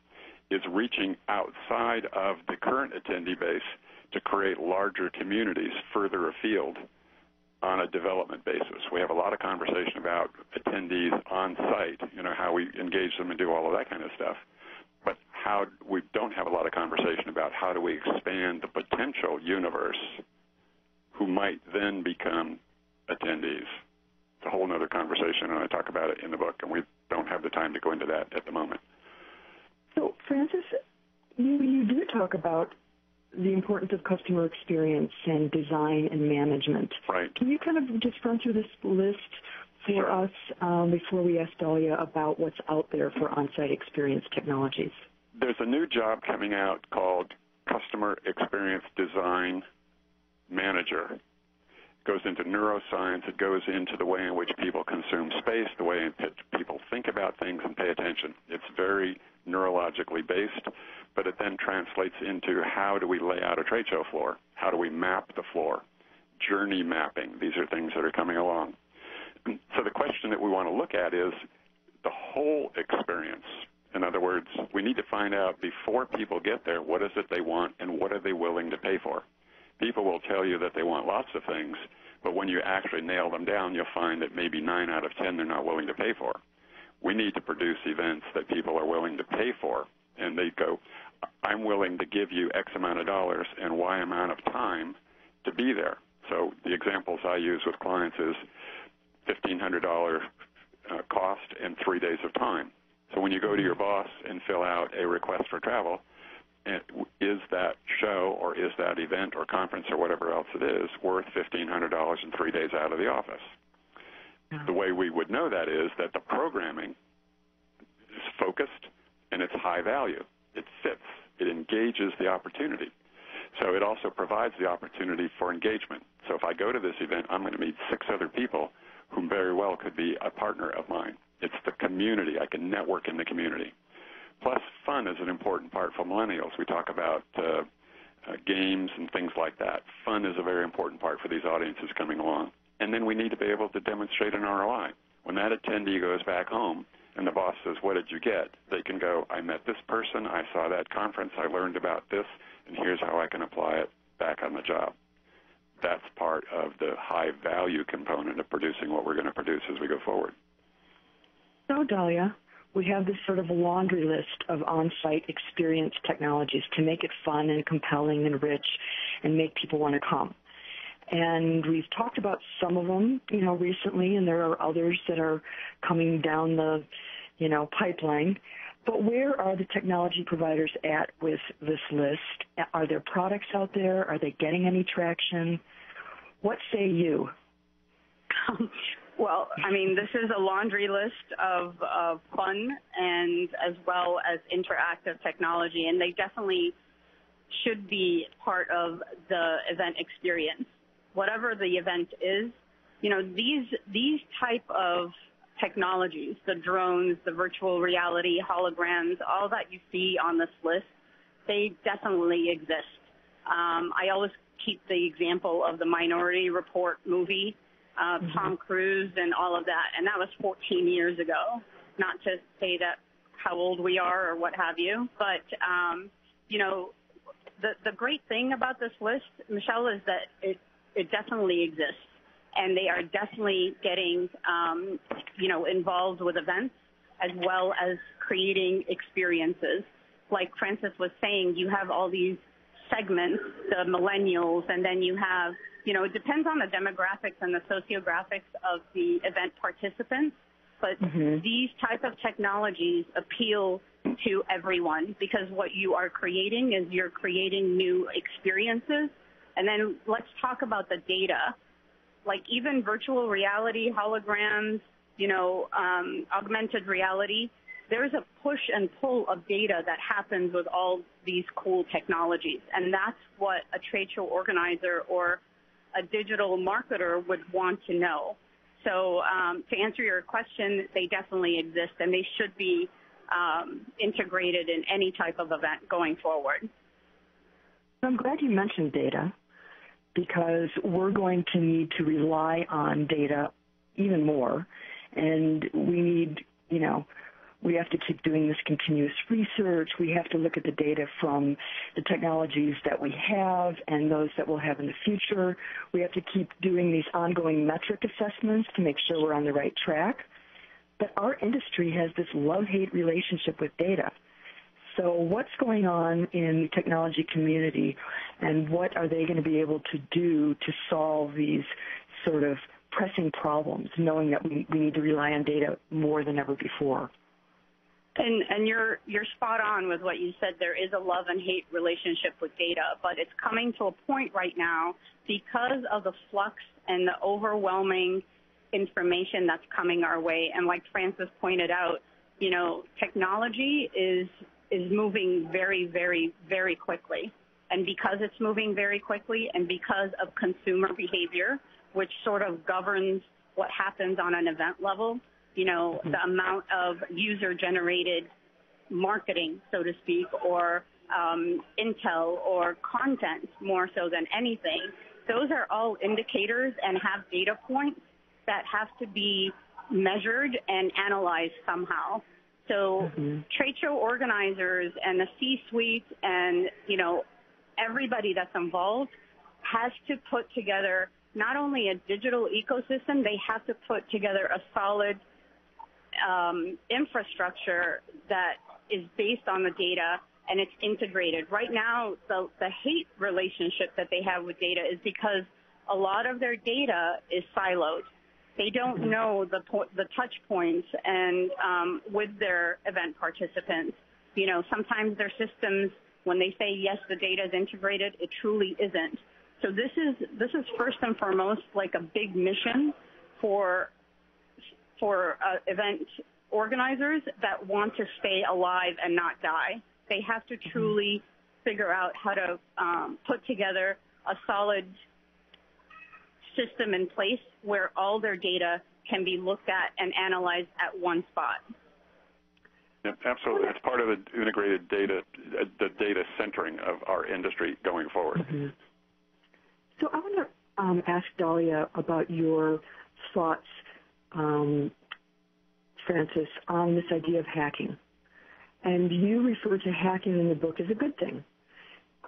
is reaching outside of the current attendee base to create larger communities further afield on a development basis. We have a lot of conversation about attendees on site, you know, how we engage them and do all of that kind of stuff. But how we don't have a lot of conversation about how do we expand the potential universe who might then become attendees. It's a whole other conversation, and I talk about it in the book, and we don't have the time to go into that at the moment. So, Francis, you, you do talk about the importance of customer experience and design and management. Right. Can you kind of just run through this list for sure. us um, before we ask Dahlia about what's out there for on-site experience technologies? There's a new job coming out called Customer Experience Design Manager. It goes into neuroscience. It goes into the way in which people consume space, the way in which people think about things and pay attention. It's very neurologically based, but it then translates into how do we lay out a trade show floor? How do we map the floor? Journey mapping. These are things that are coming along. <clears throat> So the question that we want to look at is the whole experience. In other words, we need to find out before people get there what is it they want and what are they willing to pay for. People will tell you that they want lots of things, but when you actually nail them down, you'll find that maybe 9 out of 10 they're not willing to pay for we need to produce events that people are willing to pay for. And they go, I'm willing to give you X amount of dollars and Y amount of time to be there. So the examples I use with clients is $1,500 uh, cost and three days of time. So when you go to your boss and fill out a request for travel, is that show or is that event or conference or whatever else it is worth $1,500 and three days out of the office? The way we would know that is that the programming is focused and it's high value. It fits. It engages the opportunity. So it also provides the opportunity for engagement. So if I go to this event, I'm going to meet six other people who very well could be a partner of mine. It's the community. I can network in the community. Plus, fun is an important part for millennials. We talk about uh, uh, games and things like that. Fun is a very important part for these audiences coming along and then we need to be able to demonstrate an ROI. When that attendee goes back home and the boss says, What did you get? They can go, I met this person, I saw that conference, I learned about this, and here's how I can apply it back on the job. That's part of the high value component of producing what we're going to produce as we go forward. So, Dahlia, we have this sort of laundry list of on-site experience technologies to make it fun and compelling and rich and make people want to come. And we've talked about some of them, you know, recently, and there are others that are coming down the, you know, pipeline. But where are the technology providers at with this list? Are there products out there? Are they getting any traction? What say you? <laughs> Well, I mean, this is a laundry list of, of fun and as well as interactive technology, and they definitely should be part of the event experience. Whatever the event is, you know, these these type of technologies, the drones, the virtual reality, holograms, all that you see on this list, they definitely exist. Um, I always keep the example of the Minority Report movie uh, mm-hmm. Tom Cruise and all of that, and that was 14 years ago. Not to say that how old we are or what have you, but um, you know, the the great thing about this list, Michelle, is that it it definitely exists, and they are definitely getting um, you know involved with events as well as creating experiences. Like Francis was saying, you have all these segments, the millennials, and then you have you know, it depends on the demographics and the sociographics of the event participants, but mm-hmm. these type of technologies appeal to everyone because what you are creating is you're creating new experiences. And then let's talk about the data. Like even virtual reality, holograms, you know, um, augmented reality, there's a push and pull of data that happens with all these cool technologies. And that's what a trade show organizer or a digital marketer would want to know. So um, to answer your question, they definitely exist and they should be um, integrated in any type of event going forward. I'm glad you mentioned data because we're going to need to rely on data even more and we need, you know, we have to keep doing this continuous research. We have to look at the data from the technologies that we have and those that we'll have in the future. We have to keep doing these ongoing metric assessments to make sure we're on the right track. But our industry has this love-hate relationship with data. So what's going on in the technology community and what are they going to be able to do to solve these sort of pressing problems, knowing that we, we need to rely on data more than ever before? And, and you're you're spot on with what you said. There is a love and hate relationship with data, but it's coming to a point right now because of the flux and the overwhelming information that's coming our way. And like Francis pointed out, you know, technology is is moving very, very, very quickly. And because it's moving very quickly, and because of consumer behavior, which sort of governs what happens on an event level, you know, mm-hmm. the amount of user generated marketing, so to speak, or um, intel or content more so than anything. Those are all indicators and have data points that have to be measured and analyzed somehow. So mm-hmm. trade show organizers and the C-suite and, you know, everybody that's involved has to put together not only a digital ecosystem, they have to put together a solid um, infrastructure that is based on the data and it's integrated. Right now, the, the hate relationship that they have with data is because a lot of their data is siloed. They don't know the po- the touch points and um, with their event participants. You know, sometimes their systems, when they say yes, the data is integrated, it truly isn't. So this is this is first and foremost like a big mission for for uh, event organizers that want to stay alive and not die. They have to mm-hmm. truly figure out how to um, put together a solid system in place where all their data can be looked at and analyzed at one spot. Yep, absolutely. It's part of the integrated data, the data centering of our industry going forward. Mm-hmm. So I want to um, ask Dahlia about your thoughts um, Francis, on this idea of hacking. And you refer to hacking in the book as a good thing.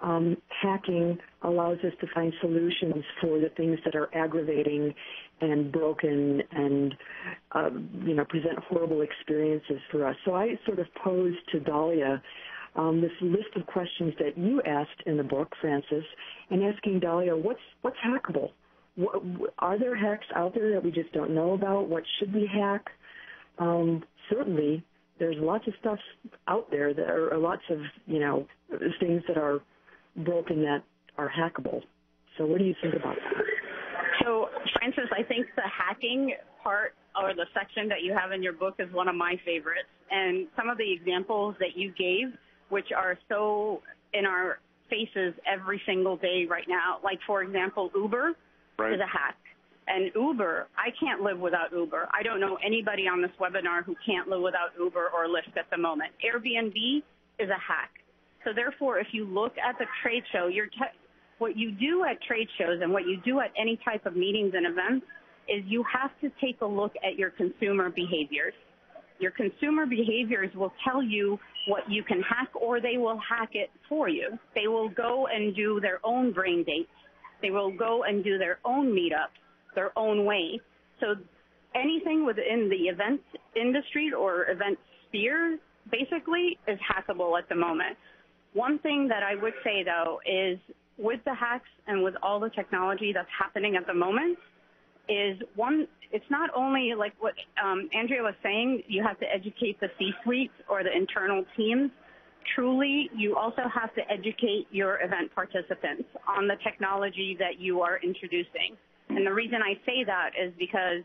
Um, hacking allows us to find solutions for the things that are aggravating and broken and uh, you know present horrible experiences for us. So I sort of posed to Dahlia um, this list of questions that you asked in the book, Francis, and asking Dahlia what's what's hackable. What, are there hacks out there that we just don't know about? What should we hack? Um, certainly, there's lots of stuff out there. There are lots of you know things that are broken that are hackable. So what do you think about that? So, Francis, I think the hacking part or the section that you have in your book is one of my favorites. And some of the examples that you gave, which are so in our faces every single day right now, like, for example, Uber right. is a hack. And Uber, I can't live without Uber. I don't know anybody on this webinar who can't live without Uber or Lyft at the moment. Airbnb is a hack. So therefore, if you look at the trade show, you're what you do at trade shows and what you do at any type of meetings and events is you have to take a look at your consumer behaviors. Your consumer behaviors will tell you what you can hack or they will hack it for you. They will go and do their own brain dates. They will go and do their own meetups their own way. So anything within the event industry or event sphere basically is hackable at the moment. One thing that I would say though is with the hacks and with all the technology that's happening at the moment is one, it's not only like what um, Andrea was saying, you have to educate the C-suite or the internal teams. Truly, you also have to educate your event participants on the technology that you are introducing. And the reason I say that is because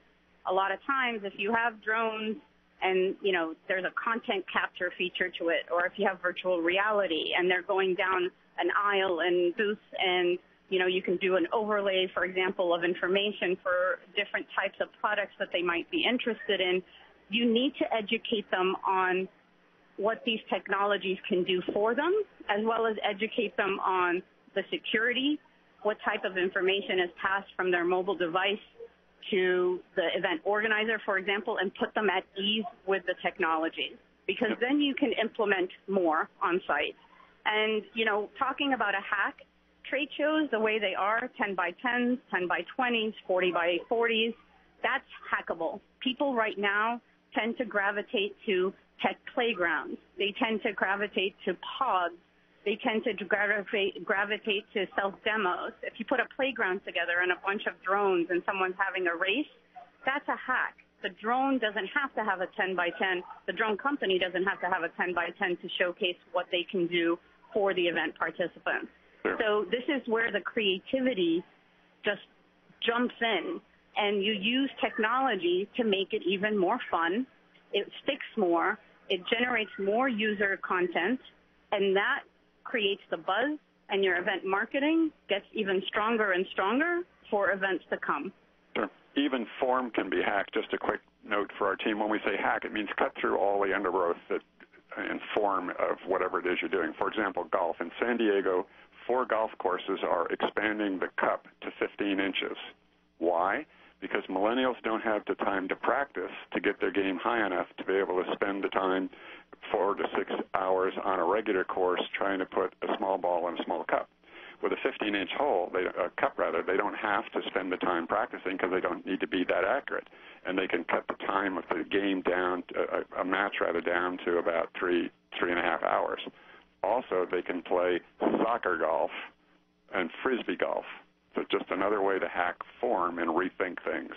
a lot of times if you have drones and you know there's a content capture feature to it or if you have virtual reality and they're going down an aisle and booth and you know you can do an overlay for example of information for different types of products that they might be interested in you need to educate them on what these technologies can do for them as well as educate them on the security what type of information is passed from their mobile device to the event organizer, for example, and put them at ease with the technology. Because then you can implement more on site. And, you know, talking about a hack, trade shows the way they are, 10 by 10s, 10 by 20s, 40 by 40s, that's hackable. People right now tend to gravitate to tech playgrounds. They tend to gravitate to pods they tend to gravitate, gravitate to self demos. If you put a playground together and a bunch of drones and someone's having a race, that's a hack. The drone doesn't have to have a 10 by 10. The drone company doesn't have to have a 10 by 10 to showcase what they can do for the event participants. So this is where the creativity just jumps in and you use technology to make it even more fun. It sticks more. It generates more user content and that creates the buzz and your event marketing gets even stronger and stronger for events to come. Sure. Even form can be hacked. Just a quick note for our team. When we say hack, it means cut through all the undergrowth that and form of whatever it is you're doing. For example, golf. In San Diego, four golf courses are expanding the cup to 15 inches. Why? Because millennials don't have the time to practice to get their game high enough to be able to spend the time four to six hours on a regular course trying to put a small ball in a small cup. With a 15-inch hole, they, a cup rather, they don't have to spend the time practicing because they don't need to be that accurate, and they can cut the time of the game down, a, a match rather, down to about three, three and a half hours. Also, they can play soccer golf and frisbee golf. So just another way to hack form and rethink things.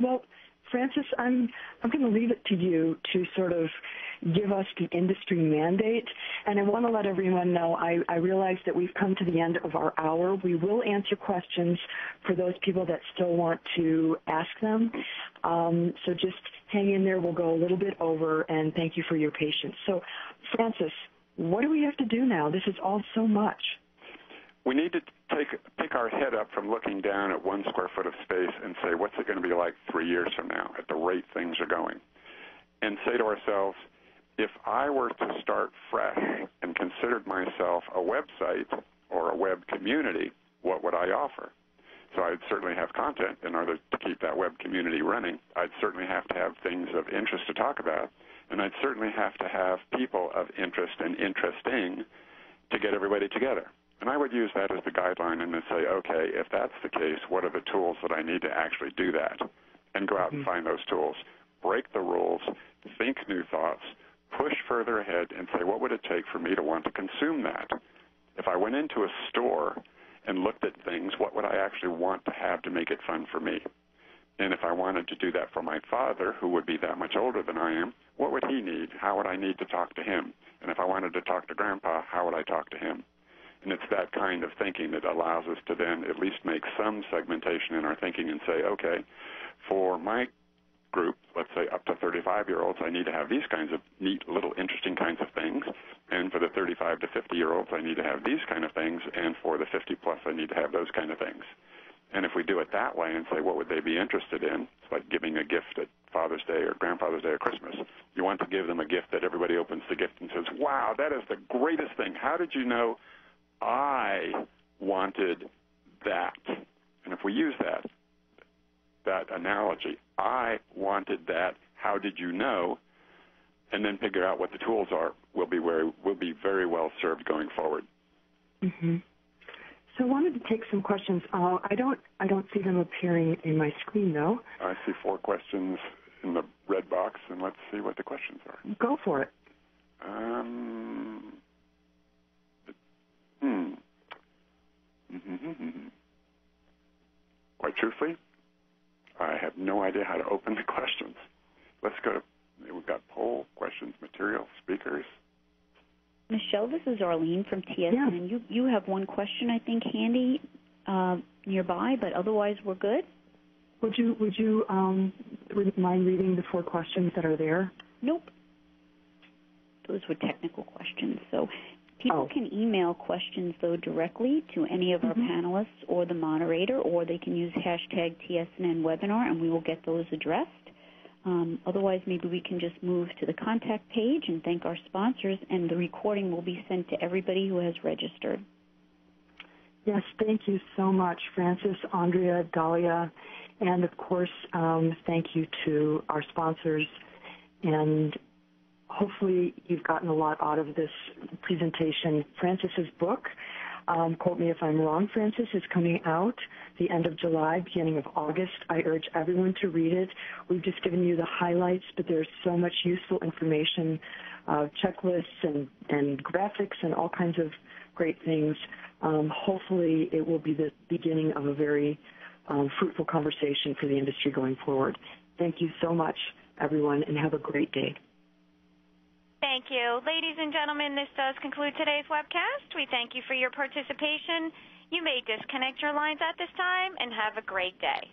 Well, Francis, I'm I'm going to leave it to you to sort of give us the industry mandate. And I want to let everyone know I, I realize that we've come to the end of our hour. We will answer questions for those people that still want to ask them. Um, so just hang in there. We'll go a little bit over, and thank you for your patience. So, Francis, what do we have to do now? This is all so much we need to take pick our head up from looking down at one square foot of space and say, what's it going to be like three years from now at the rate things are going? And say to ourselves, if I were to start fresh and considered myself a website or a web community, what would I offer? So I'd certainly have content in order to keep that web community running. I'd certainly have to have things of interest to talk about. And I'd certainly have to have people of interest and interesting to get everybody together. And I would use that as the guideline and then say, okay, if that's the case, what are the tools that I need to actually do that? And go out mm-hmm. and find those tools. Break the rules, think new thoughts, push further ahead and say, what would it take for me to want to consume that? If I went into a store and looked at things, what would I actually want to have to make it fun for me? And if I wanted to do that for my father, who would be that much older than I am, what would he need? How would I need to talk to him? And if I wanted to talk to grandpa, how would I talk to him? And it's that kind of thinking that allows us to then at least make some segmentation in our thinking and say, okay, for my group, let's say up to 35 year olds, I need to have these kinds of neat, little, interesting kinds of things. And for the 35 to 50 year olds, I need to have these kind of things. And for the 50 plus, I need to have those kind of things. And if we do it that way and say, what would they be interested in? It's like giving a gift at Father's Day or Grandfather's Day or Christmas. You want to give them a gift that everybody opens the gift and says, wow, that is the greatest thing. How did you know I wanted that? And if we use that, that analogy. I wanted that. How did you know? And then figure out what the tools are. Will be very will be very well served going forward. Mm-hmm. So I wanted to take some questions. Uh, I don't I don't see them appearing in my screen though. I see four questions in the red box, and let's see what the questions are. Go for it. Um. Hmm. Quite truthfully, I have no idea how to open the <laughs> questions. Let's go to, we've got poll, questions, material, speakers. Michelle, this is Arlene from TSN. Yeah. You, you have one question, I think, handy uh, nearby, but otherwise we're good. Would you would you um, mind reading the four questions that are there? Nope. Those were technical questions. So People oh. can email questions, though, directly to any of our mm-hmm. panelists or the moderator, or they can use hashtag TSNN webinar, and we will get those addressed. Um, otherwise, maybe we can just move to the contact page and thank our sponsors, and the recording will be sent to everybody who has registered. Yes, thank you so much, Francis, Andrea, Dahlia, and of course, um, thank you to our sponsors and hopefully you've gotten a lot out of this presentation. Francis's book, um, quote me if I'm wrong, Francis, is coming out the end of July, beginning of August. I urge everyone to read it. We've just given you the highlights, but there's so much useful information, uh, checklists and, and graphics and all kinds of great things. Um, hopefully it will be the beginning of a very um, fruitful conversation for the industry going forward. Thank you so much, everyone, and have a great day. Thank you. Ladies and gentlemen, this does conclude today's webcast. We thank you for your participation. You may disconnect your lines at this time and have a great day.